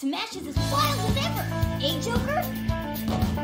Smash is as wild as ever, eh, Joker?